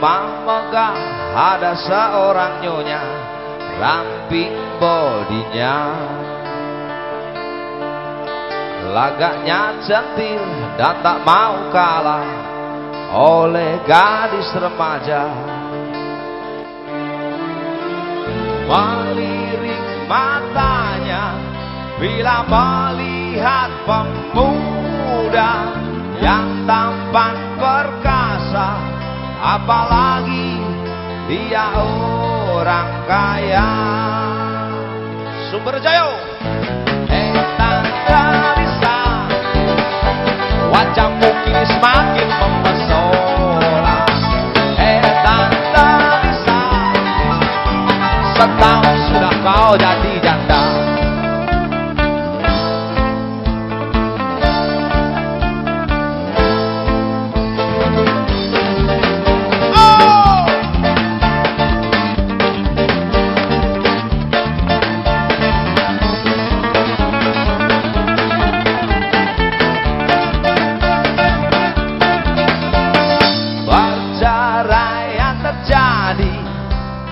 memegang ada seorang nyonya ramping bodinya. Lagaknya centil dan tak mau kalah oleh gadis remaja. Melirik matanya bila melihat pemuda yang perkasa apalagi dia orang kaya. Sumber jayo tanda bisa. Wajahmu kini semakin mempesona tanda bisa. Setahun sudah kau jadi janda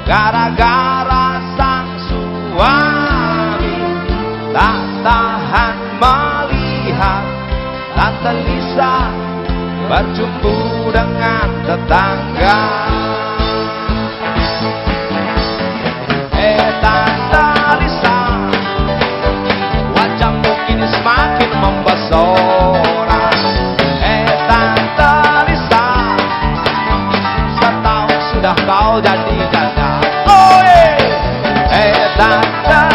Gara-gara sang suami Tak tahan melihat Tante Lisa berjumpa dengan tetangga. Eh Tante Lisa Wajahmu kini semakin mempesona Eh Tante Lisa Setahun sudah kau jadi janda da, da.